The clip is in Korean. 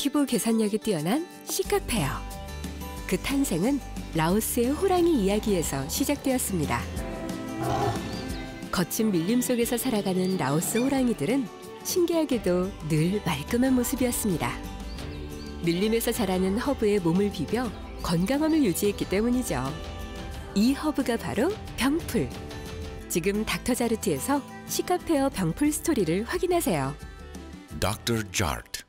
피부 개선력이 뛰어난 시카페어. 그 탄생은 라오스의 호랑이 이야기에서 시작되었습니다. 거친 밀림 속에서 살아가는 라오스 호랑이들은 신기하게도 늘 말끔한 모습이었습니다. 밀림에서 자라는 허브에 몸을 비벼 건강함을 유지했기 때문이죠. 이 허브가 바로 병풀. 지금 닥터자르트에서 시카페어 병풀 스토리를 확인하세요. 닥터 자르트